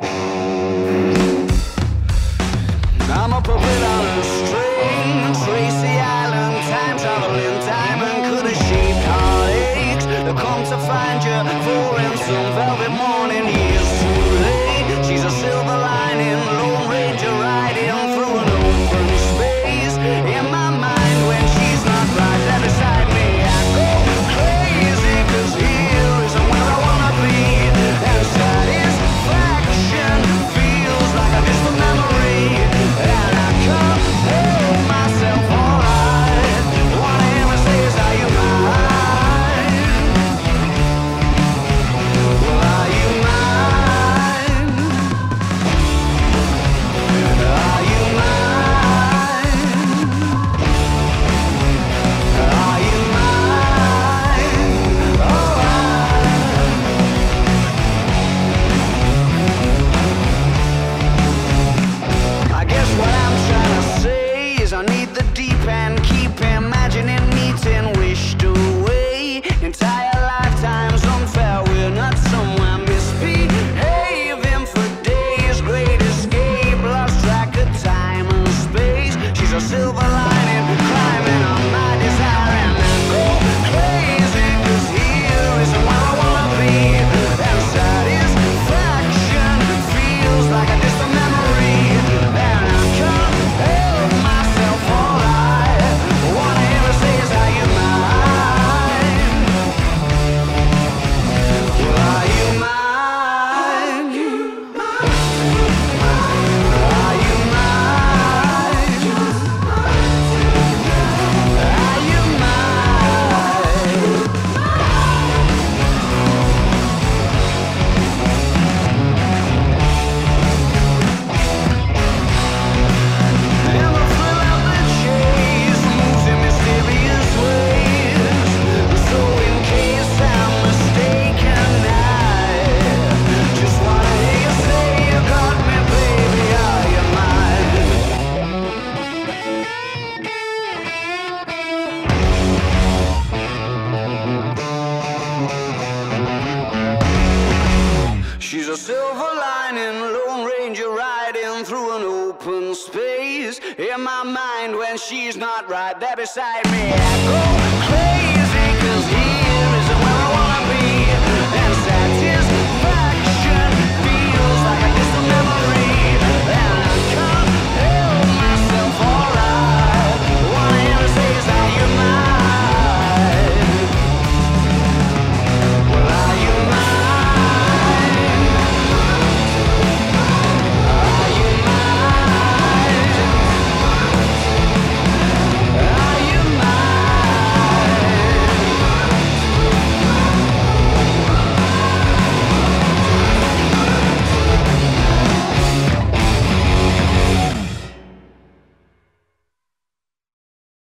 I'm a puppet on a string, Tracy Island, time traveling, time and could have sheep heartaches. They come to find you, falling in some velvet morning. through an open space in my mind when she's not right there beside me.